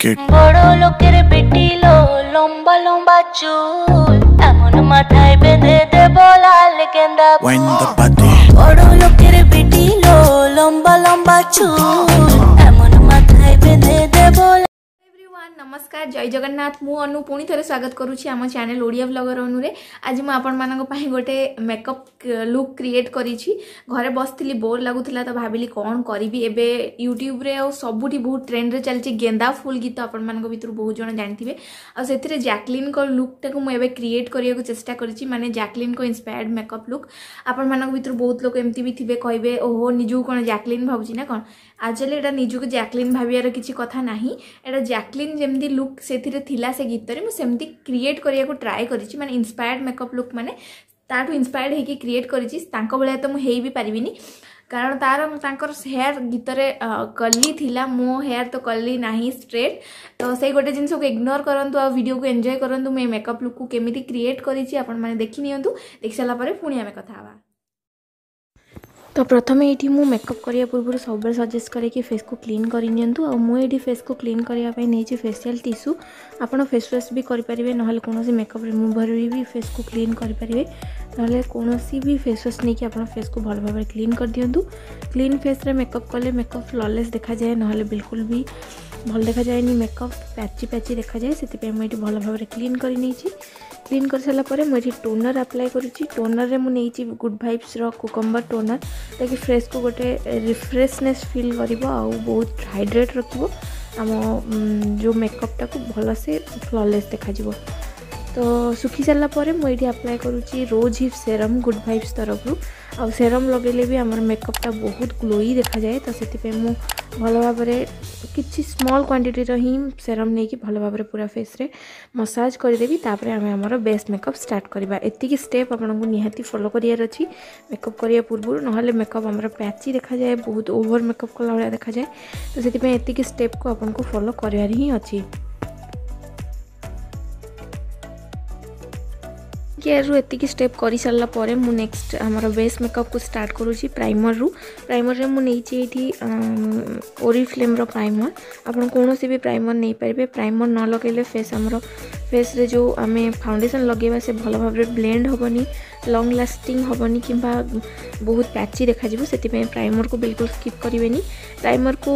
que lo quiere pitilo, lomba lomba chul Amo no matai de bola le kenda Wine the party lo quiere lomba lomba chul নমস্কার জয় জগন্নাথ মু অনু পুঁ the স্বাগত করুছি আমার channel Odia ব্লগর অনুরে আজ মু আপনার গোটে মেকআপ লুক ক্রিয়েট করেছি ঘরে বসিলি বোর লাগুলা তো ভাবিলি কম করবি এবে ইউট্যুব্রে সবুঠি বহু ট্রেন্ডে চালছে গেন্দা ফুল গীত আপনার ভিতর বহু জন জাঁথিবে আথিরে জ্যাকলিনক লুকটা মু এবে ক্রিয়েট করার চেষ্টা করেছি মানে জ্যাকলিনক ইন্সপায়ার্ড মেকআপ লুক আপনার ভিতর বহু লোক এমতি বি থাকবে কে ওহো নিজকে কোণ জ্যাকলিন ভাবুছি না কোণ আজকাল এটা নিজকে জ্যাকলিন ভাবিবার কিছু কথা না এটা জ্যাকলিন যেমনি लुक से से गीतर मुझे क्रिएट करने ट्राए कर मैंने मेकअप लुक मैंने ताठू इनस्पायर्ड हो क्रिएट करा तो मुझे भी पारि कारण तार हेयर गीतर कली थी मो हेयर तो कली ना स्ट्रेट तो से गोटे जिनस को इग्नोर करूँ आ वीडियो को एंजय करूँ मुझे मेकअप लुक को कमी क्रिएट कर देखी नि देख सारापर पुणी कथा तो प्रथम ये मेकअप करने पूर्व सब सजेस्ट करें कि फेस को क्लीन करनी फेस को क्लीन करने फेसियाल टीस्यू आपड़ फेस वाश भी करेंगे ना कौन मेकअप रिमुवर भी फेस को क्लीन करेंगे ना कौन भी फेस वाश नहीं कि आप फेस को भल भाव क्लीन कर दिंतु क्लीन फेस्रे मेकअप कले मेकअप फ्लॉलेस देखा जाए ना बिल्कुल भी भल देखा जाए मेकअप पैची पैची देखा जाए से मुझे भल भाव क्लीन करनी ক্লিন করিসারা পরে মু এটি টোনর আপ্লাই করছি টোনরে মু নেইছি গুড ভাইবসর কুকম্বর টোনর যাকি ফ্রেশকু গোটে রিফ্রেশনেস ফিল করব আউ বহুত হাইড্রেট রাখব আম যে মেকঅপটা ভালসে ফ্ললেস দেখাযিব তো ଶୁଖି ସାରିଲା ପରେ ମୁଁ ଏଇଠି ଆପ୍ଲାଏ କରୁଛି rose hip serum good vibes ତରଫରୁ ଆଉ ସେରମ୍ ଲଗାଇଲେ ବି ଆମର ମେକଅପ୍ଟା ବହୁତ ଗ୍ଲୋଇ ଦେଖାଯାଏ ତ ସେଥିପାଇଁ ମୁଁ ଭଲ ଭାବରେ କିଛି ସ୍ମଲ୍ କ୍ୱାଣ୍ଟିଟିର ହିଁ ସେରମ୍ ନେଇକି ଭଲ ଭାବରେ ପୁରା ଫେସ୍ରେ ମସାଜ କରିଦେବି ତାପରେ ଆମେ ଆମର ବେସ୍ ମେକଅପ୍ ଷ୍ଟାର୍ଟ କରିବା ଏତିକି ଷ୍ଟେପ୍ ଆପଣଙ୍କୁ ନିହାତି ଫଲୋ କରିବାର ଅଛି ମେକଅପ୍ କରିବା ପୂର୍ବରୁ ନହେଲେ ମେକଅପ୍ ଆମର ପ୍ୟାଚି ଦେଖାଯାଏ ବହୁତ ଓଭର ମେକଅପ୍ କଲା ଭଳିଆ ଦେଖାଯାଏ ତ ସେଥିପାଇଁ ଏତିକି ଷ୍ଟେପ୍କୁ ଆପଣଙ୍କୁ ଫଲୋ କରିବାର ହିଁ ଅଛି ୟାରୁ ଏତିକି ଷ୍ଟେପ୍ କରିସାରିଲା ପରେ ମୁଁ ନେକ୍ସଟ ଆମର ବେସ୍ ମେକଅପ୍କୁ ଷ୍ଟାର୍ଟ କରୁଛି ପ୍ରାଇମରରୁ ପ୍ରାଇମରରେ ମୁଁ ନେଇଛି ଏଇଠି ଓରିଫ୍ଲେମ୍ର ପ୍ରାଇମର ଆପଣ କୌଣସି ବି ପ୍ରାଇମର ନେଇପାରିବେ ପ୍ରାଇମର ନ ଲଗାଇଲେ ଫେସ୍ ଆମର ଫେସ୍ରେ ଯେଉଁ ଆମେ ଫାଉଣ୍ଡେସନ୍ ଲଗାଇବା ସେ ଭଲ ଭାବରେ ବ୍ଲେଣ୍ଡ ହେବନି ଲଙ୍ଗ୍ ଲାଷ୍ଟିଂ ହେବନି କିମ୍ବା ବହୁତ ପ୍ୟାଚି ଦେଖାଯିବ ସେଥିପାଇଁ ପ୍ରାଇମର୍କୁ ବିଲକୁଲ ସ୍କିପ୍ କରିବେନି ପ୍ରାଇମର୍କୁ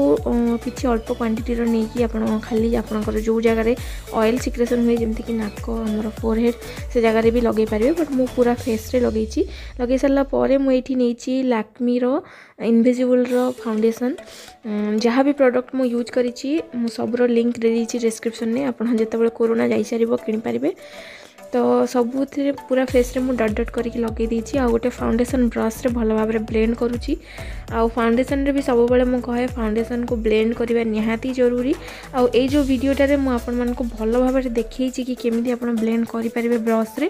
କିଛି ଅଳ୍ପ କ୍ୱାଣ୍ଟିଟିର ନେଇକି ଆପଣ ଖାଲି ଆପଣଙ୍କର ଯେଉଁ ଜାଗାରେ ଅଏଲ୍ ସିକ୍ରେସନ୍ ହୁଏ ଯେମିତିକି ନାକ ଆମର ଫୋरहेଡ଼୍ ସେ ଜାଗାରେ ବି ଲଗାଇ ପାରିବେ ବଟ୍ ମୁଁ ପୁରା ଫେସ୍ରେ ଲଗାଇଛି ଲଗାଇ ସାରିଲା ପରେ ମୁଁ ଏଇଠି ନେଇଛି ଲାକ୍ମିର ଇନଭିଜିବୁଲ୍ର ଫାଉଣ୍ଡେସନ୍ ଯାହା ବି ପ୍ରଡ଼କ୍ଟ ମୁଁ ୟୁଜ୍ କରିଛି ମୁଁ ସବୁର ଲିଙ୍କ୍ ଦେଇଛି ଡେସ୍କ୍ରିପ୍ସନ୍ରେ ଆପଣ ଯେତେବେଳେ କୋରୋନା ଯାଇସାରିବ କିଣିପାରିବେ ତ ସବୁଥିରେ ପୁରା ଫେସ୍ରେ ମୁଁ ଡଟ୍ ଡଟ୍ କରିକି ଲଗାଇ ଦେଇଛି ଆଉ ଗୋଟେ ଫାଉଣ୍ଡେସନ୍ ବ୍ରସ୍ରେ ଭଲ ଭାବରେ ବ୍ଲେଣ୍ଡ କରୁଛି ଆଉ ଫାଉଣ୍ଡେସନ୍ରେ ବି ସବୁବେଳେ ମୁଁ କହେ ଫାଉଣ୍ଡେସନ୍କୁ ବ୍ଲେଣ୍ଡ କରିବା ନିହାତି ଜରୁରୀ ଆଉ ଏଇ ଯେଉଁ ଭିଡ଼ିଓଟାରେ ମୁଁ ଆପଣମାନଙ୍କୁ ଭଲ ଭାବରେ ଦେଖେଇଛି କି କେମିତି ଆପଣ ବ୍ଲେଣ୍ଡ କରିପାରିବେ ବ୍ରସ୍ରେ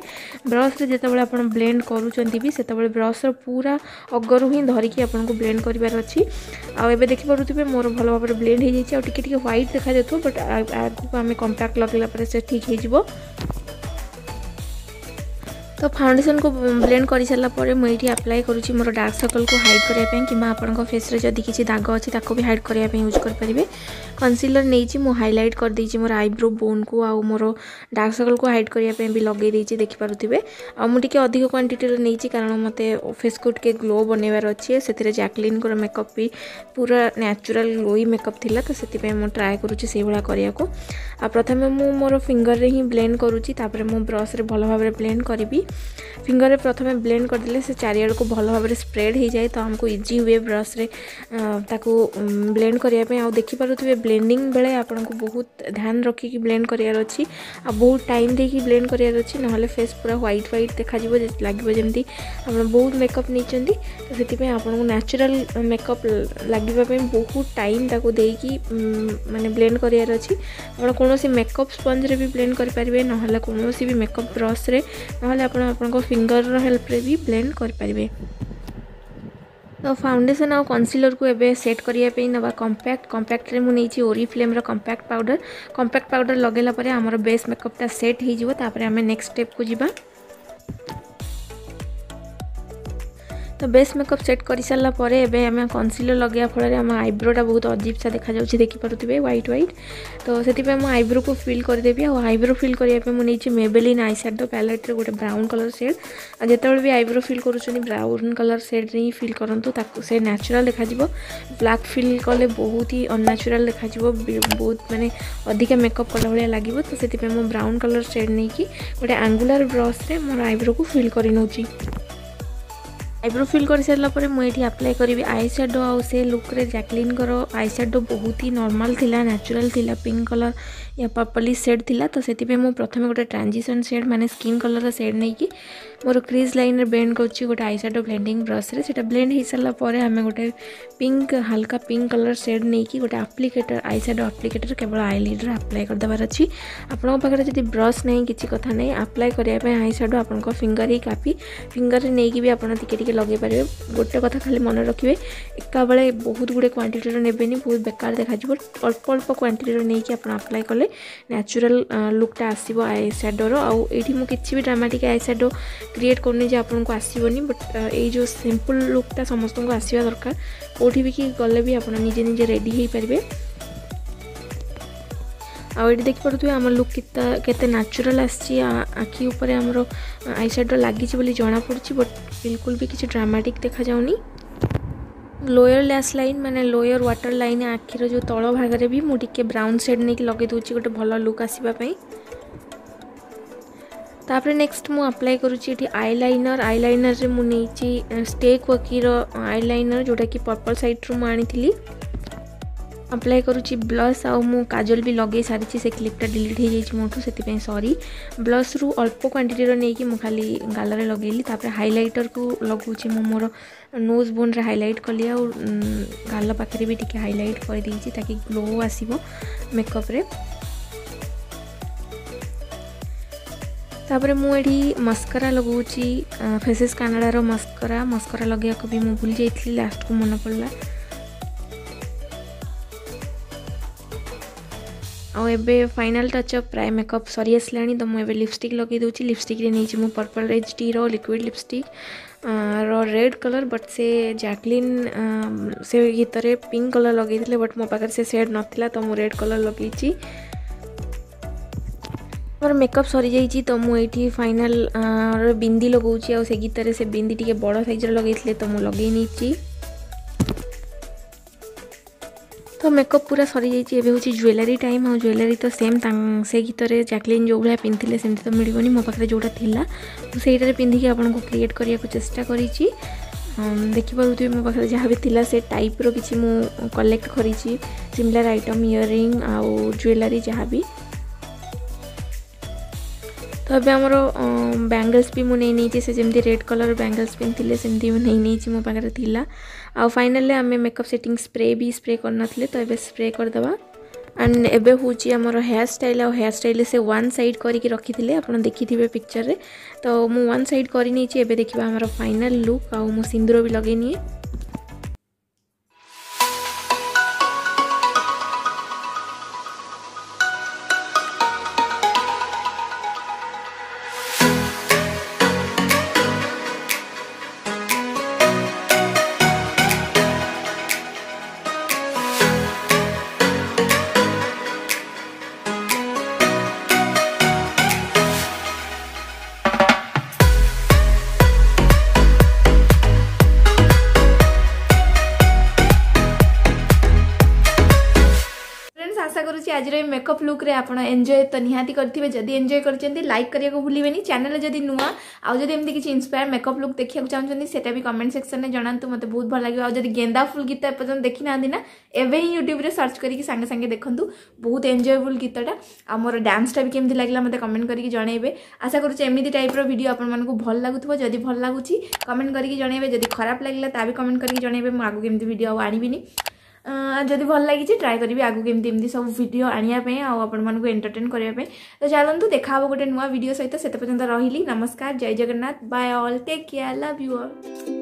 ବ୍ରସ୍ରେ ଯେତେବେଳେ ଆପଣ ବ୍ଲେଣ୍ଡ କରୁଛନ୍ତି ବି ସେତେବେଳେ ବ୍ରସ୍ର ପୁରା ଅଗରୁ ହିଁ ଧରିକି ଆପଣଙ୍କୁ ବ୍ଲେଣ୍ଡ କରିବାର ଅଛି ଆଉ ଏବେ ଦେଖିପାରୁଥିବେ ମୋର ଭଲ ଭାବରେ ବ୍ଲେଣ୍ଡ ହୋଇଯାଇଛି ଆଉ ଟିକେ ଟିକେ ହ୍ୱାଇଟ୍ ଦେଖାଯାଉଥିବ ବଟ୍ ଆଗକୁ ଆମେ କମ୍ପାକ୍ଟ ଲଗାଇଲା ପରେ ସେ ଠିକ୍ ହୋଇଯିବ তো ଫାଉଣ୍ଡେସନ୍ କୁ ବ୍ଲେଣ୍ଡ କରିସାରିଲା ପରେ ମୁଁ ଏଇଠି ଆପ୍ଲାଏ କରୁଛି ମୋର ଡାର୍କ ସର୍କଲ୍କୁ ହାଇଡ଼୍ କରିବା ପାଇଁ କିମ୍ବା ଆପଣଙ୍କ ଫେସ୍ରେ ଯଦି କିଛି ଦାଗ ଅଛି ତାକୁ ବି ହାଇଡ଼୍ କରିବା ପାଇଁ ୟୁଜ୍ କରିପାରିବେ କନସିଲର୍ ନେଇଛି ମୁଁ ହାଇଲାଇଟ୍ କରିଦେଇଛି ମୋର ଆଇବ୍ରୋ ବୋନ୍କୁ ଆଉ ମୋର ଡାର୍କ ସର୍କଲ୍କୁ ହାଇଡ଼୍ କରିବା ପାଇଁ ବି ଲଗାଇ ଦେଇଛି ଦେଖିପାରୁଥିବେ ଆଉ ମୁଁ ଟିକିଏ ଅଧିକ କ୍ୱାଣ୍ଟିଟିର ନେଇଛି କାରଣ ମୋତେ ଫେସ୍କୁ ଟିକେ ଗ୍ଲୋ ବନେଇବାର ଅଛି ସେଥିରେ ଜ୍ୟାକ୍ଲିନ୍ଙ୍କର ମେକଅପ୍ ବି ପୁରା ନ୍ୟାଚୁରାଲ୍ ଗ୍ଲୋଇ ମେକଅପ୍ ଥିଲା ତ ସେଥିପାଇଁ ମୁଁ ଟ୍ରାଏ କରୁଛି ସେଇଭଳିଆ କରିବାକୁ ଆଉ ପ୍ରଥମେ ମୁଁ ମୋର ଫିଙ୍ଗରରେ ହିଁ ବ୍ଲେଣ୍ଡ କରୁଛି ତାପରେ ମୁଁ ବ୍ରସ୍ରେ ଭଲ ଭାବରେ ବ୍ଲେଣ୍ଡ କରିବି फिंगर में प्रथम ब्लेंड करदे से चार को भल भाव स्प्रेड हो जाए तो आमको इजी हुए ब्रश्रे ब्लेंड करने आखिपे ब्लेंडिंग बेले आपको बहुत ध्यान रखिक ब्लेंड करार अच्छी आ बहुत टाइम देखिए ब्लेंड कर फेस पूरा ह्वैट ह्वैट देखा लगे जमी आप बहुत मेकअप नहीं तो से आपको मेकअप लगे बहुत टाइम ताको देखी मानने ब्लेंड करार मेकअप स्पंज भी ब्लेंड करें ना कौन भी मेकअप ब्रश्रे ना પણ આપણો કો ફિંગર હેલ્પ રે બી બ્લેન્ડ કરી પરબે તો ફાઉન્ડેશન ઓ કન્સીલર કુ એબે સેટ કરિયા પે નવા કમ્પેક્ટ કમ્પેક્ટ રે મુની ચી ઓરી ફ્લેમ રે કમ્પેક્ટ પાવડર કમ્પેક્ટ પાવડર લગેલા પર આમરો બેસ મેકઅપ તા સેટ હી જીબો તા પર અમે નેક્સ્ટ સ્ટેપ કુ જીબા ତ ବେସ୍ ମେକଅପ୍ ସେଟ୍ କରିସାରିଲା ପରେ ଏବେ ଆମେ କନସିଲର୍ ଲଗାଇବା ଫଳରେ ଆମ ଆଇବ୍ରୋଟା ବହୁତ ଅଜିବସା ଦେଖାଯାଉଛି ଦେଖିପାରୁଥିବେ ହ୍ୱାଇଟ୍ ହ୍ୱାଇଟ୍ ତ ସେଥିପାଇଁ ମୁଁ ଆଇବ୍ରୋକୁ ଫିଲ୍ କରିଦେବି ଆଉ ଆଇବ୍ରୋ ଫିଲ୍ କରିବା ପାଇଁ ମୁଁ ନେଇଛି ମେବେଲିନ୍ ଆଇସାର୍ଟ ପ୍ୟାଲେଟ୍ରେ ଗୋଟେ ବ୍ରାଉନ୍ କଲର୍ ସେଡ଼୍ ଆଉ ଯେତେବେଳେ ବି ଆଇବ୍ରୋ ଫିଲ୍ କରୁଛନ୍ତି ବ୍ରାଉନ୍ କଲର୍ ସେଡ଼୍ରେ ହିଁ ଫିଲ୍ କରନ୍ତୁ ତାକୁ ସେ ନ୍ୟାଚୁରାଲ୍ ଦେଖାଯିବ ବ୍ଲାକ୍ ଫିଲ୍ କଲେ ବହୁତ ହି ଅନ୍ନ୍ୟାଚୁରାଲ୍ ଦେଖାଯିବ ବହୁତ ମାନେ ଅଧିକା ମେକଅପ୍ କଲା ଭଳିଆ ଲାଗିବ ତ ସେଥିପାଇଁ ମୁଁ ବ୍ରାଉନ୍ କଲର୍ ସେଡ଼୍ ନେଇକି ଗୋଟେ ଆଙ୍ଗୁଲାର ବ୍ରସ୍ରେ ମୋର ଆଇବ୍ରୋକୁ ଫିଲ୍ କରିନେଉଛି আইব্রো ফিଲ୍ କରିସାରିଲା ପରେ ମୁଁ ଏଠି ଆପ୍ଲାଏ କରିବି ଆଇ ସ୍ୟାଡ଼ୋ ଆଉ ସେ ଲୁକ୍ରେ ଜ୍ୟାକ୍ଲିନ୍ଙ୍କର ଆଇ ସ୍ୟାଡ଼ୋ ବହୁତ ହି ନର୍ମାଲ୍ ଥିଲା ନ୍ୟାଚୁରାଲ୍ ଥିଲା ପିଙ୍କ୍ କଲର୍ ୟା ପର୍ପଲି ସେଡ଼୍ ଥିଲା ତ ସେଥିପାଇଁ ମୁଁ ପ୍ରଥମେ ଗୋଟେ ଟ୍ରାଞ୍ଜିସନ୍ ସେଡ଼୍ ମାନେ ସ୍କିନ୍ କଲର୍ର ସେଡ଼୍ ନେଇକି ମୋର କ୍ରିଜ୍ ଲାଇନ୍ରେ ବ୍ଲେଣ୍ଡ କରୁଛି ଗୋଟେ ଆଇ ସ୍ୟାଡ଼ୋ ବ୍ଲେଣ୍ଡିଂ ବ୍ରସ୍ରେ ସେଇଟା ବ୍ଲେଣ୍ଡ ହେଇସାରିଲା ପରେ ଆମେ ଗୋଟେ ପିଙ୍କ ହାଲକା ପିଙ୍କ କଲର୍ ସେଡ଼୍ ନେଇକି ଗୋଟେ ଆପ୍ଲିକେଟର୍ ଆଇ ସ୍ୟାଡ଼ୋ ଆପ୍ଲିକେଟର୍ କେବଳ ଆଇ ଲିଡ଼୍ରେ ଆପ୍ଲାଏ କରିଦେବାର ଅଛି ଆପଣଙ୍କ ପାଖରେ ଯଦି ବ୍ରସ୍ ନାହିଁ କିଛି କଥା ନାହିଁ ଆପ୍ଲାଏ କରିବା ପାଇଁ ଆଇ ସ୍ୟାଡ଼ୋ ଆପଣଙ୍କ ଫିଙ୍ଗର ହିଁ କାଫି ଫିଙ୍ଗରରେ ନେଇକି ବି ଆପଣ ଟିକିଏ ଟିକିଏ ଲଗାଇ ପାରିବେ ଗୋଟେ କଥା ଖାଲି ମନେ ରଖିବେ ଏକାବେଳେ ବହୁତ ଗୁଡ଼ିଏ କ୍ୱାଣ୍ଟିଟିର ନେବେନି ବହୁତ ବେକାର ଦେଖାଯିବ ଅଳ୍ପ ଅଳ୍ପ କ୍ୱାଣ୍ଟିଟିର ନେଇକି ଆପଣ ଆପ୍ଲାଏ କଲେ ନ୍ୟାଚୁରାଲ୍ ଲୁକ୍ଟା ଆସିବ ଆଇ ସ୍ୟାଡ଼ୋର ଆଉ ଏଇଠି ମୁଁ କିଛି ବି ଡ୍ରାମାଟିକ୍ ଆଇ ସ୍ୟାଡ଼ୋ क्रिएट करनी जो बट ये सिंपल लुकटा समस्त को आसवा दरकार कौट भी कि गले भी आप निजे निजे रेडीपरेंगे आठ देखिपे आम लुक के न्याचुराल आखि ऊपर आम आई सैड्र लगी जमापड़ी बट बिलकुल भी किसी ड्रामाटिक देखा जा लोयर लैस लाइन मैंने लोयर व्टर लाइन आखिर जो तल भाग में भी मुझे ब्राउन सेड नहीं लगे दूसरी गोटे भल लुक आसपापी तापर नेक्स्ट मुझे अप्लाई करुच्ची आईलाइनर आईलाइनर में मुझे स्टेक वकीर आईलाइनर अं, जोटा कि पर्पल सैड्र मुझी अप्लाय करुच्ची ब्लश आउ काजल भी लगे सारी से क्लिपटा डिलीट हो जाए मोटू से सरी ब्लश्रु अल्प क्वांटीटर नहीं खाली गालर लगे हाइलाइटर को लगुच मोर नोज बोन रे हाइलाइट कली आल अं, पाखे भी टी हाइलाइट करदे ताकि ग्लो आसब मेकअप्रे तापर मुझे मस्करा लगे फेसेस कानाडार मस्करा मस्करा लगे भी मुझे भूल जा लास्ट को मन पड़ा आउ ए फाइनाल टचअप प्राय मेकअप सरी आस तो मुझे लिपस्टिक लगे दूँ लिपस्टिक नहीं पर्पल रेज T liquid lipstick red colour but से जैकलीन से गीतने पिंक कलर लगे बट मो पाखे से सेड ना तो मुझे रेड कलर लगे ମୋର ମେକଅପ୍ ସରିଯାଇଛି ତ ମୁଁ ଏଇଠି ଫାଇନାଲ୍ ବିନ୍ଦି ଲଗାଉଛି ଆଉ ସେ ଗୀତରେ ସେ ବିନ୍ଦି ଟିକେ ବଡ଼ ସାଇଜ୍ର ଲଗାଇଥିଲେ ତ ମୁଁ ଲଗାଇ ନେଇଛି ତ ମେକଅପ୍ ପୁରା ସରିଯାଇଛି ଏବେ ହେଉଛି ଜୁଏଲାରୀ ଟାଇମ୍ ଆଉ ଜୁଏଲାରୀ ତ ସେମ୍ ସେ ଗୀତରେ ଜ୍ୟାକଲିନ୍ ଯେଉଁ ଭଳିଆ ପିନ୍ଧିଥିଲେ ସେମିତି ତ ମିଳିବନି ମୋ ପାଖରେ ଯେଉଁଟା ଥିଲା ମୁଁ ସେଇଟାରେ ପିନ୍ଧିକି ଆପଣଙ୍କୁ କ୍ରିଏଟ୍ କରିବାକୁ ଚେଷ୍ଟା କରିଛି ଦେଖିପାରୁଥିବେ ମୋ ପାଖରେ ଯାହା ବି ଥିଲା ସେ ଟାଇପ୍ର କିଛି ମୁଁ କଲେକ୍ଟ କରିଛି ସିମିଲାର୍ ଆଇଟମ୍ ଇୟରିଂ ଆଉ ଜୁଏଲାରୀ ଯାହା ବି અબે અમારો બંગલ્સ બી મુને ની થી સે જેમતી રેડ કલર બંગલ્સ બીન થીલે સેમતી મુને ની ની ચી મ પાગરે થીલા આઉ ફાઇનલી અમે મેકઅપ સેટિંગ સ્પ્રે બી સ્પ્રે કરન થલે તો એબે સ્પ્રે કર દેવા એન્ડ એબે હો ચી અમારો हेयर स्टाइल આઉ हेयर स्टाइल સે વન સાઈડ કરી કે રાખી થીલે આપણ દેખી થિબે પિક્ચર રે તો મુ વન સાઈડ કરી ની ચી એબે દેખીવા અમારો ફાઇનલ લુક આઉ મુ સિંદુર બી લગે ની आशा करूँ आज मेकअप लुक्रे आप एंजय तो निहाती करेंगे जदि एंजय कर लाइक करने को भूल चेल जदि नुआ आज जब एमती किसी इनस्पायर मेकअप लुक् देखा चाहूँ से कमेंट सेक्शन में जहां मत बहुत भल लगे आदि गेंदाफुल गीत एपर्तन देखी ना ना एवं ही यूट्यूब्रे सर्च करके सांगे सांगे देखूँ बहुत एंजयबुल गीतटा आ मोर डांसटा भी कमी लगेगा मतलब कमेंट करके जनइबे आशा करूँ एमती टाइप्र भिड आपँक भल लगुव जदि भल लगुच कमेंट करके जनइबे जदि खराब लगेगा ता भी कमेंट करके जनइबे मुझे आगे भिड आउ आनी ଯଦି ଭଲ ଲାଗିଛି ଟ୍ରାଏ କରିବି ଆଗକୁ ଏମିତି ଏମିତି ସବୁ ଭିଡ଼ିଓ ଆଣିବା ପାଇଁ ଆଉ ଆପଣମାନଙ୍କୁ ଏଣ୍ଟରଟେନ୍ କରିବା ପାଇଁ ତ ଚାଲନ୍ତୁ ଦେଖାହେବ ଗୋଟେ ନୂଆ ଭିଡ଼ିଓ ସହିତ ସେତେ ପର୍ଯ୍ୟନ୍ତ ରହିଲି ନମସ୍କାର ଜୟ Jagannath bye all take care love you all